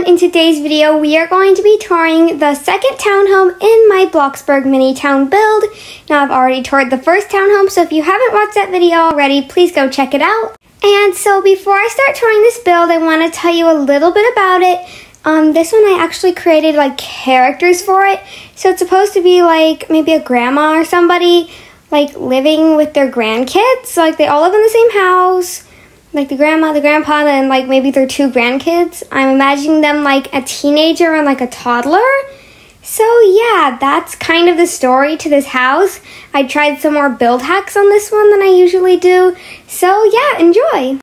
everyone, in today's video we are going to be touring the second townhome in my Bloxburg mini town build. Now I've already toured the first townhome, so if you haven't watched that video already, please go check it out. And so before I start touring this build, I want to tell you a little bit about it. Um, this one I actually created like characters for it. So it's supposed to be like maybe a grandma or somebody like living with their grandkids. Like they all live in the same house like the grandma, the grandpa, and like maybe their two grandkids. I'm imagining them like a teenager and like a toddler. So yeah, that's kind of the story to this house. I tried some more build hacks on this one than I usually do. So yeah, enjoy.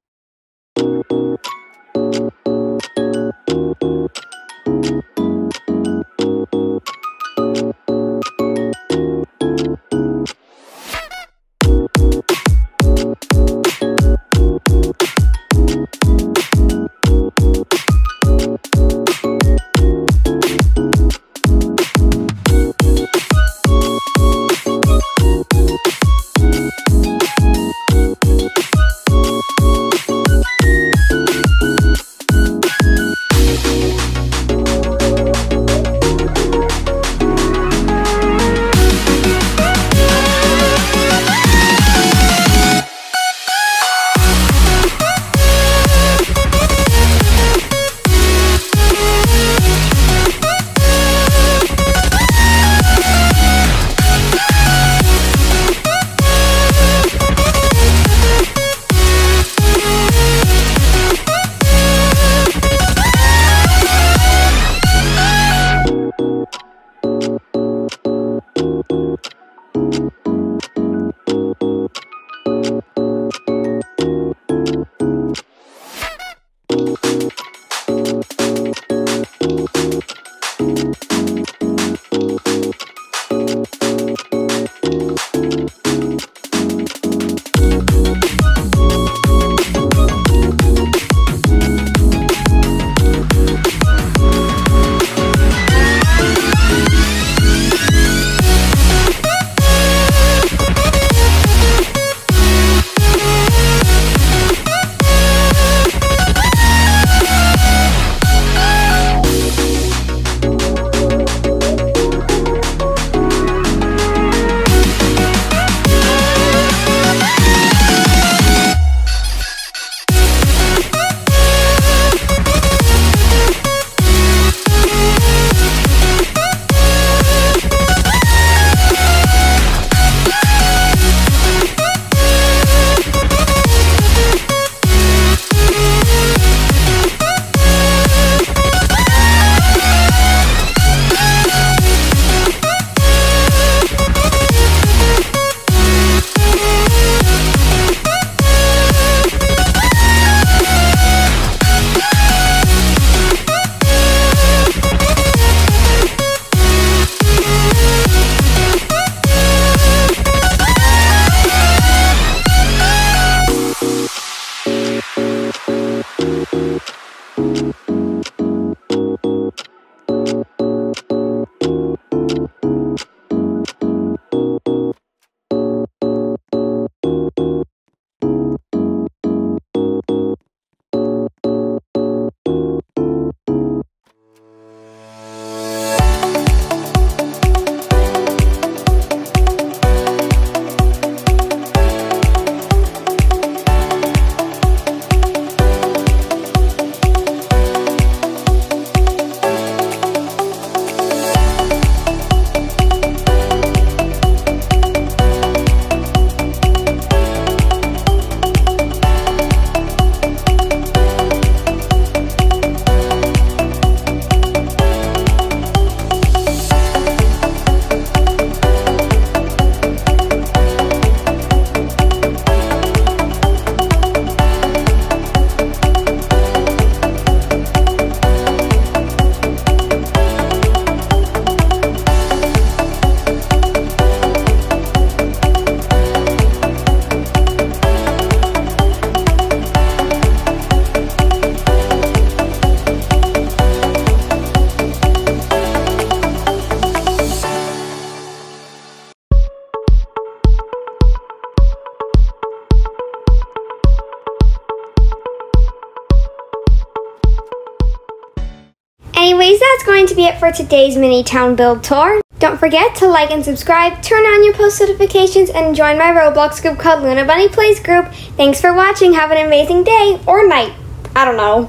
Anyways, that's going to be it for today's mini town build tour. Don't forget to like and subscribe, turn on your post notifications, and join my Roblox group called Luna Bunny Plays Group. Thanks for watching. Have an amazing day or night. I don't know.